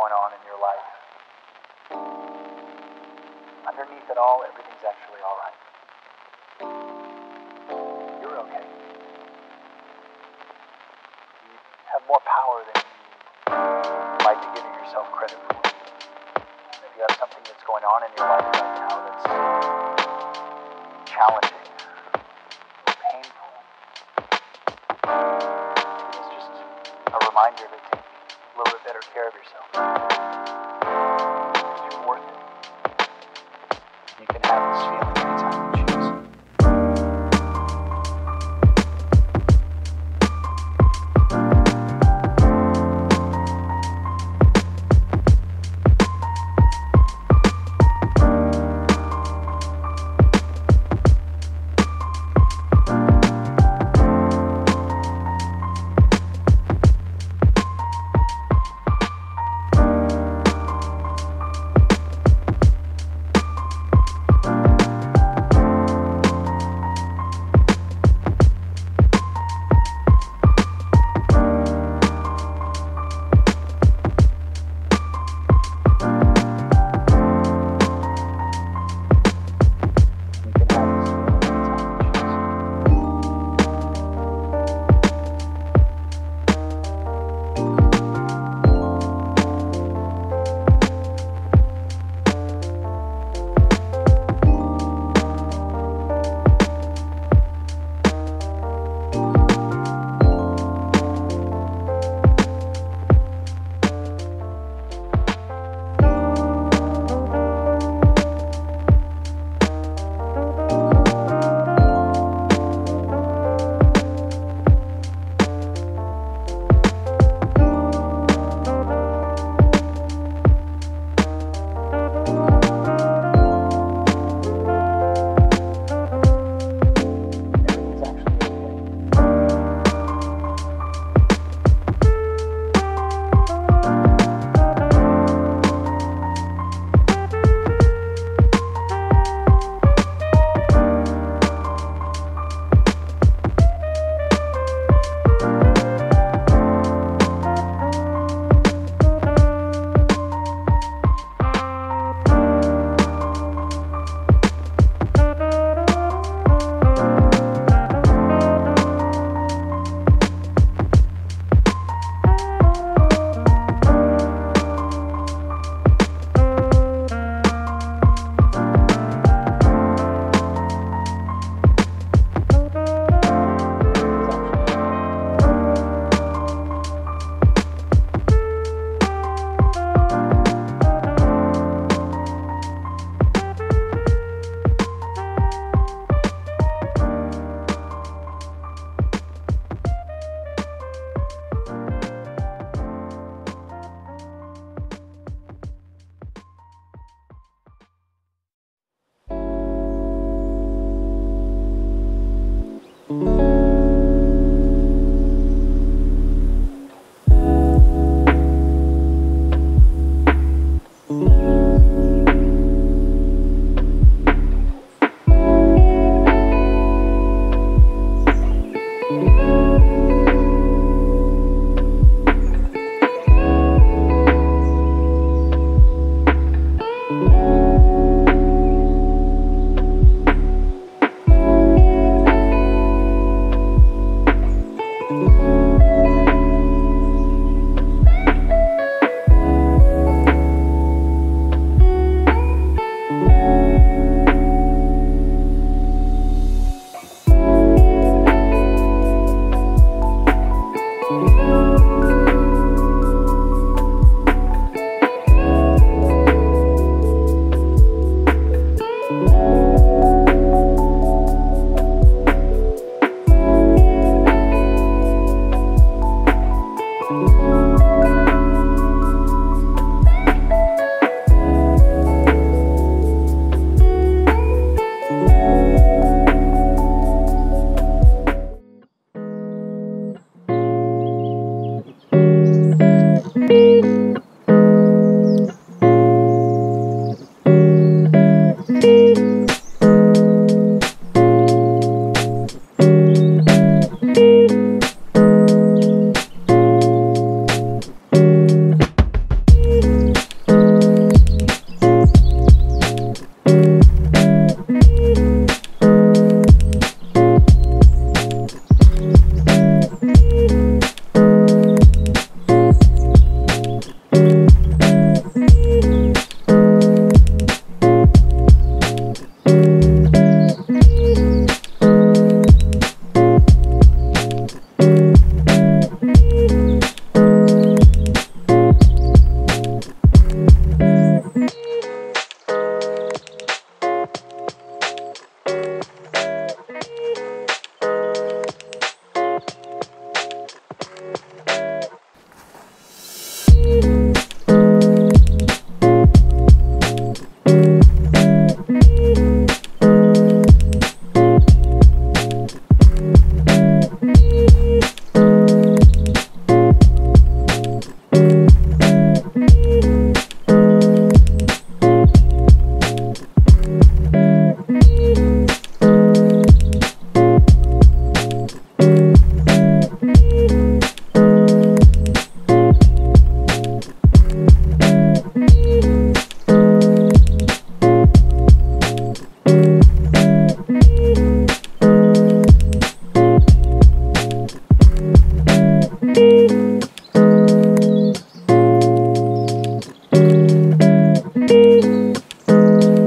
going on in your life, underneath it all, everything's actually all right. You're okay. You have more power than you like to give yourself credit for. And if you have something that's going on in your life right now that's challenging